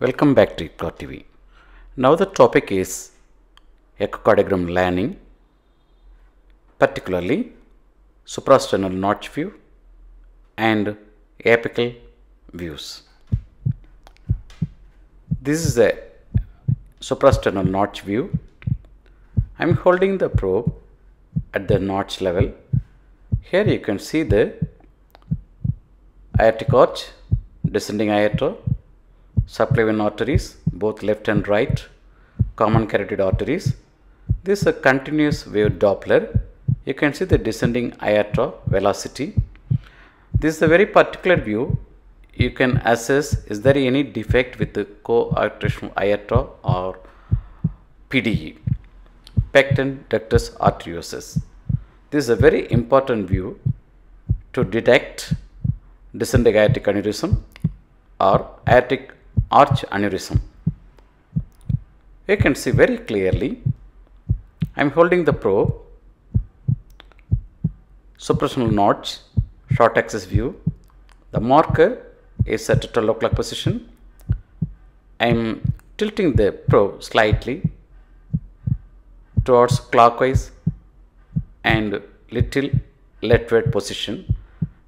Welcome back to Eclair TV. Now the topic is echocardiogram learning, particularly suprasternal notch view and apical views. This is a suprasternal notch view. I am holding the probe at the notch level. Here you can see the aortic arch, descending aorta, subclavian arteries, both left and right, common carotid arteries. This is a continuous wave Doppler. You can see the descending aorta velocity. This is a very particular view. You can assess is there any defect with the coarctation aorta or PDA, patent ductus arteriosus. This is a very important view to detect descending aortic aneurysm or aortic arch aneurysm. You can see very clearly, I am holding the probe, suprasternal notch, short axis view. The marker is at a 12 o'clock position. I am tilting the probe slightly towards clockwise and little leftward position.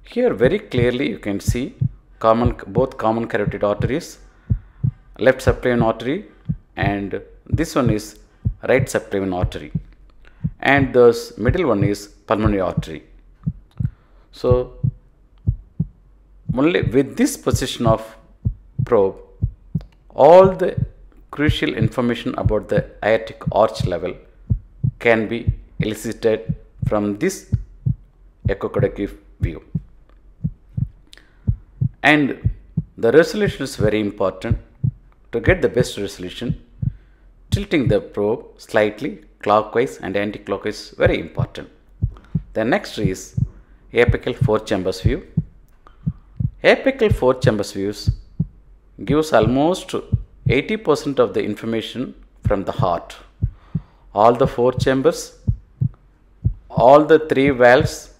Here very clearly you can see common both common carotid arteries left subclavian artery and this one is right subclavian artery and the middle one is pulmonary artery. So, only with this position of probe all the crucial information about the aortic arch level can be elicited from this echocardiography view. And the resolution is very important to get the best resolution, tilting the probe slightly clockwise and anti-clockwise is very important. The next is apical four chambers view. Apical four chambers views gives almost 80% of the information from the heart. All the four chambers, all the three valves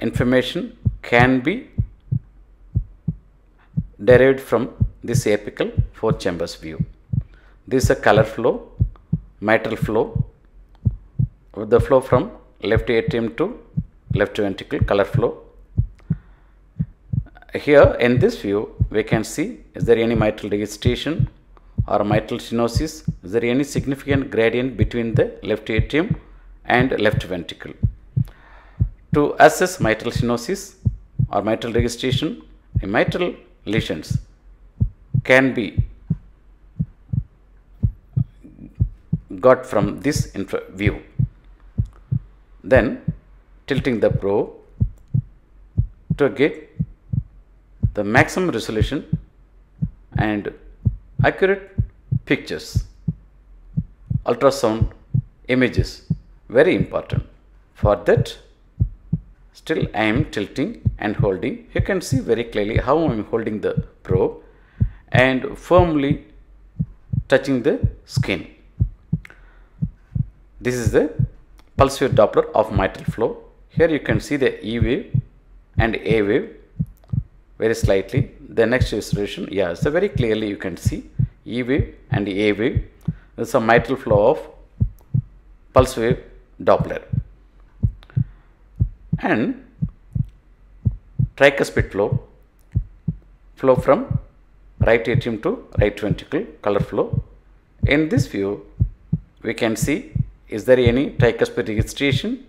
information can be derived from this apical four chambers view. This is a color flow, mitral flow, the flow from left atrium to left ventricle color flow. Here in this view, we can see is there any mitral regurgitation or mitral stenosis, is there any significant gradient between the left atrium and left ventricle. To assess mitral stenosis or mitral regurgitation, a mitral lesions can be got from this view. Then tilting the probe to get the maximum resolution and accurate pictures, ultrasound images very important. For that still I am tilting and holding. You can see very clearly how I am holding the probe and firmly touching the skin. This is the pulse wave Doppler of mitral flow. Here you can see the E wave and A wave very slightly. The next resolution, yeah, so very clearly you can see E wave and A wave. This is a mitral flow of pulse wave Doppler. And tricuspid flow, flow from right atrium to right ventricle color flow. In this view, we can see is there any tricuspid regurgitation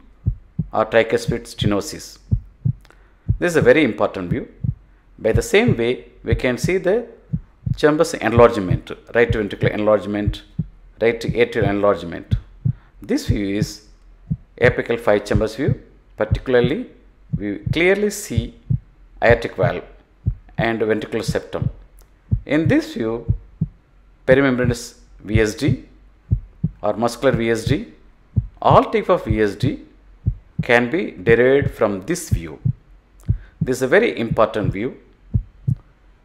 or tricuspid stenosis. This is a very important view. By the same way, we can see the chambers enlargement, right ventricular enlargement, right atrial enlargement. This view is apical 5 chambers view, particularly we clearly see aortic valve and ventricular septum. In this view, perimembranous VSD or muscular VSD, all type of VSD can be derived from this view. This is a very important view.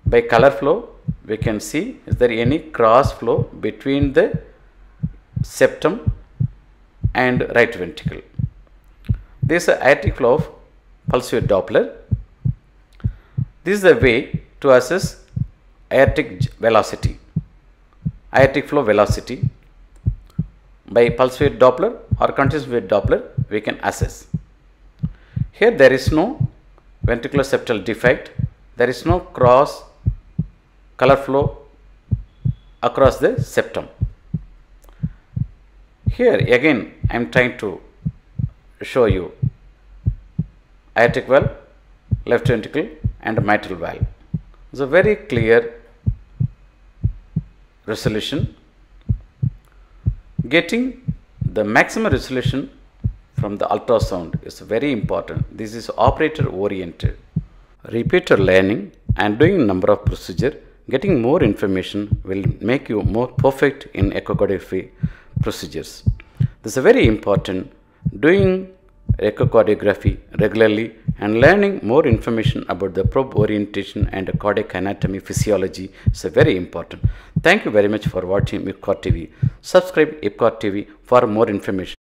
By color flow, we can see is there any cross flow between the septum and right ventricle. This is aortic flow of pulse wave Doppler this is the way to assess aortic velocity, aortic flow velocity by pulse wave Doppler or continuous wave Doppler we can assess. Here there is no ventricular septal defect, there is no cross color flow across the septum. Here again I am trying to show you aortic valve, left ventricle and mitral valve. It's a very clear resolution. Getting the maximum resolution from the ultrasound is very important. This is operator oriented. Repeater learning and doing number of procedure, getting more information will make you more perfect in echocardiography procedures. This is a very important. Doing echocardiography regularly and learning more information about the probe orientation and cardiac anatomy physiology is very important. Thank you very much for watching IPCOR TV. Subscribe IPCOR TV for more information.